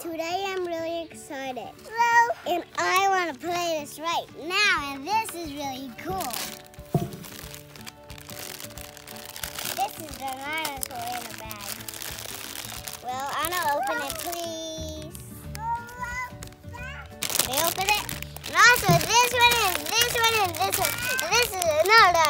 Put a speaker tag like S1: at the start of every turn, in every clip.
S1: today I'm really excited. And I want to play this right now, and this is really cool. This is the dinosaur in a bag. Well, Anna, open it, please. Can I open it? And also, this one and this one and this one. And this is another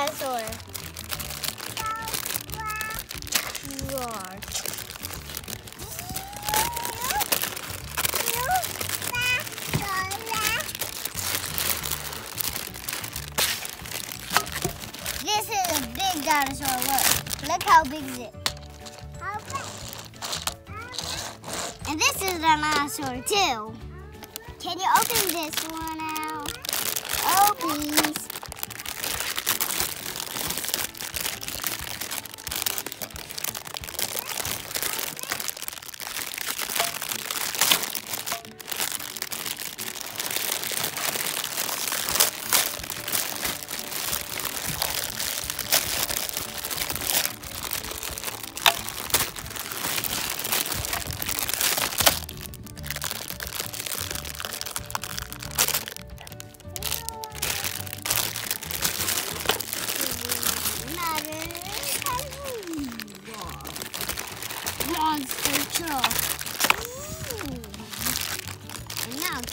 S1: dinosaur too. Can you open this one out? Oh, please.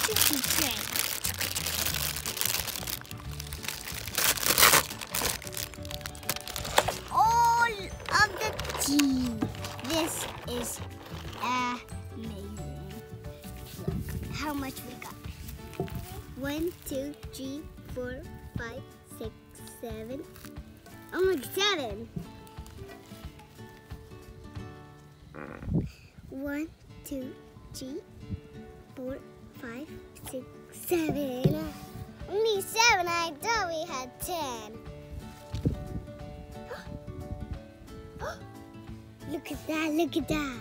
S1: And now cookie. All of the tea. This is amazing. Look how much we got. One, two, three, four, five, six, seven. Oh my, seven. Uh. One, two, three, four, five, six, seven. Only seven. I thought we had ten. look at that! Look at that!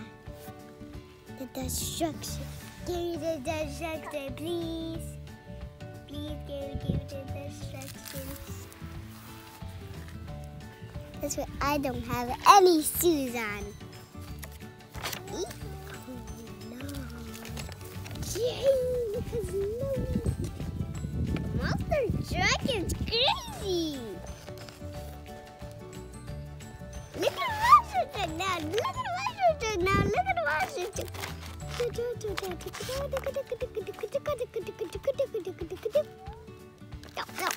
S1: The destruction. Give me the destruction, please. Please give, give me the destruction. That's why I don't have any shoes on. Yay, no. Truck crazy. Look at truck now. Look at truck now. Look. Go, go.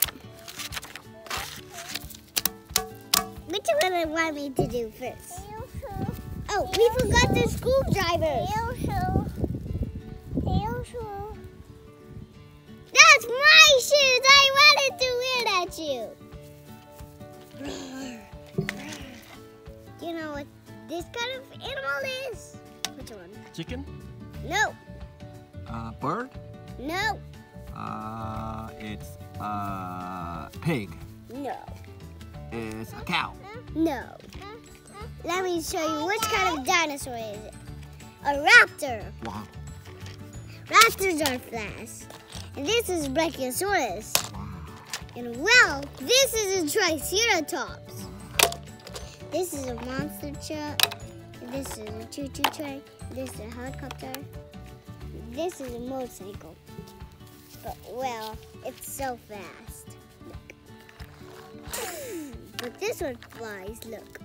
S1: Which do you want me to do first? Oh, we forgot the screwdriver. Wear that. You know what this kind of animal is? Which one?
S2: Chicken?
S1: No,
S2: Uh, bird?
S1: no,
S2: Uh, it's a pig.
S1: no,
S2: It's a cow.
S1: no. Let me show you which kind of dinosaur is it. A raptor.
S2: Wow.
S1: Raptors are fast. And this is Brachiosaurus. And well, this is a Triceratops. This is a monster truck. This is a choo-choo train. This is a helicopter. This is a motorcycle. But well, it's so fast. Look. But this one flies, look.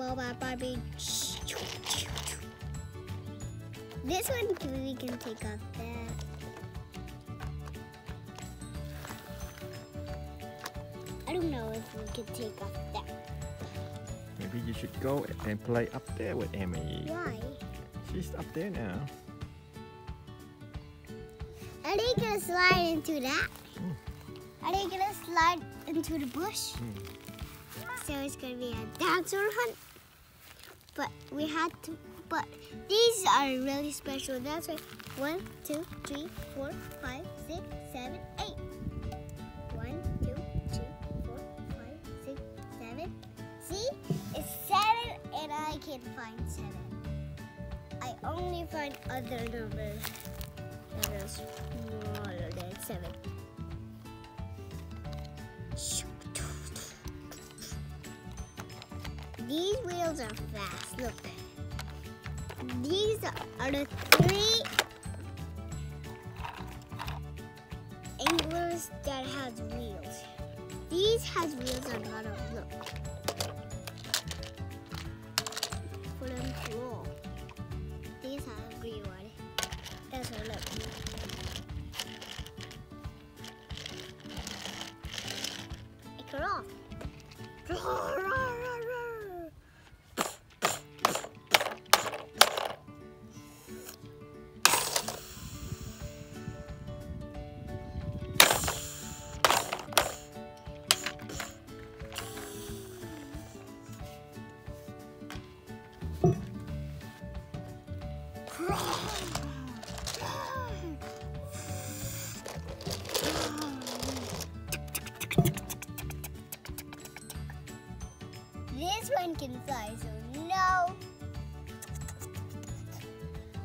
S1: Boba, Barbie. This one can- we can take off that. I don't know if we can take off that.
S2: Maybe you should go and play up there with Emmy.
S1: Why?
S2: She's up there now.
S1: Are they gonna slide into that?
S2: Mm.
S1: Are they gonna slide into the bush?
S2: Mm.
S1: So it's gonna be a dinosaur hunt. But we had to But these are really special. That's why one, two, three, four, five, six, seven, eight. One, two, three, four, five, six, seven. See? It's seven and I can't find seven. I only find other numbers that are smaller than seven. These wheels are fast. Look. These are the three anglers that has wheels. These has wheels on bottom. Look.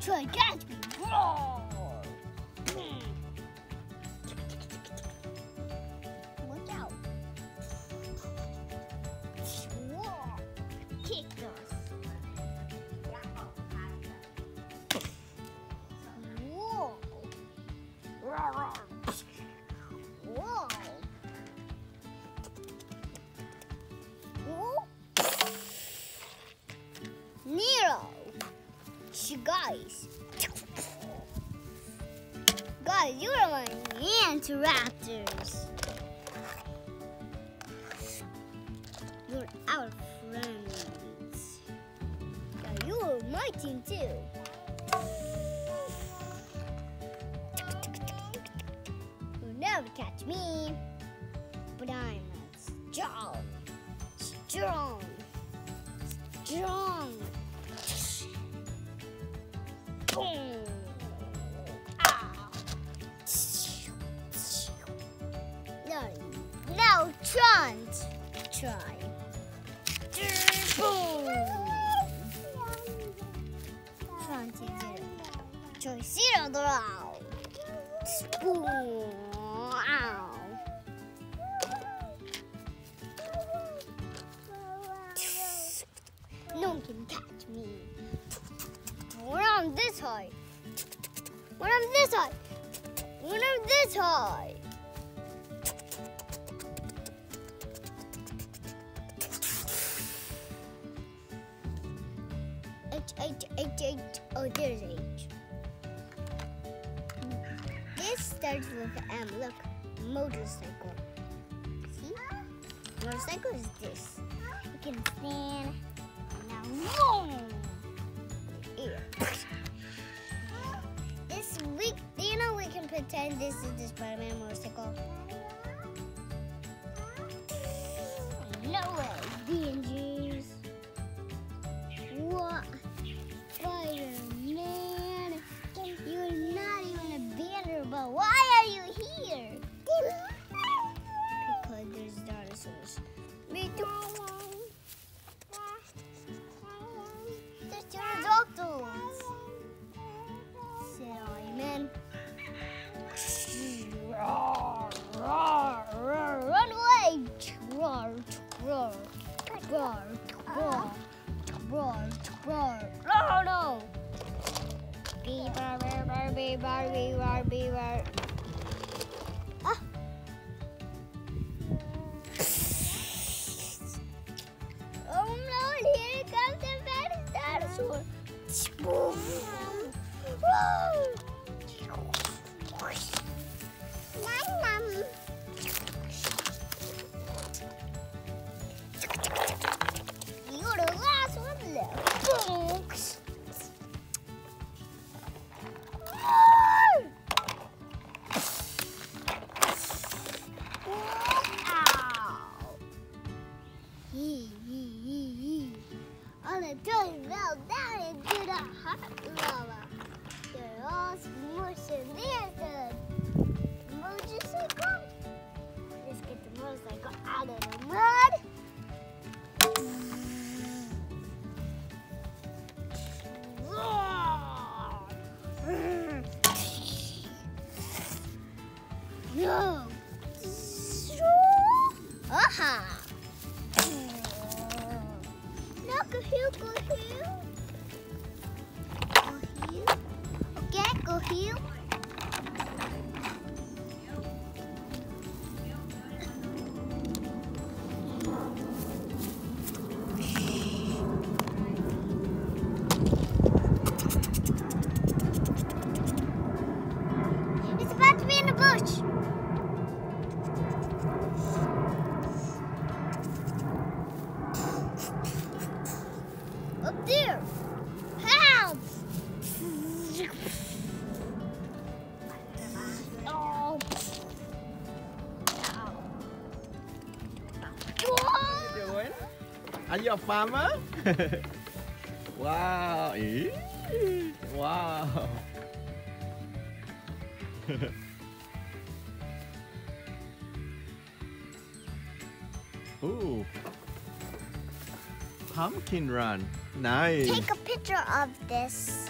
S1: Catch me. Roar. Guys. Guys, you're my Antiraptors. You're our friends. Now you're my team too. You'll never catch me. But I'm strong. Strong. Strong. Ow. No, no, Trant. Try. Trant is it. Try zero. Ow. No one can catch We're this high. We're on this high. We're on this high. H, H, H, H. Oh, there's H. This starts with M. Look, motorcycle. See? Motorcycle is this. You can stand. Now, boom! This week, you know we can pretend this is the Spider-Man motorcycle? Bar, bee, bar, bee, bar, bar. Ah. Oh no, here comes the baddest dinosaur. Boom. Woo. gonna fell down into the
S2: hot lava. They're all smushed in there, the motorcycle. Let's get the motorcycle out of the
S1: mud. No! No, Are you a farmer? wow. Wow. Ooh. Pumpkin run. Nice.
S2: Take a picture of this.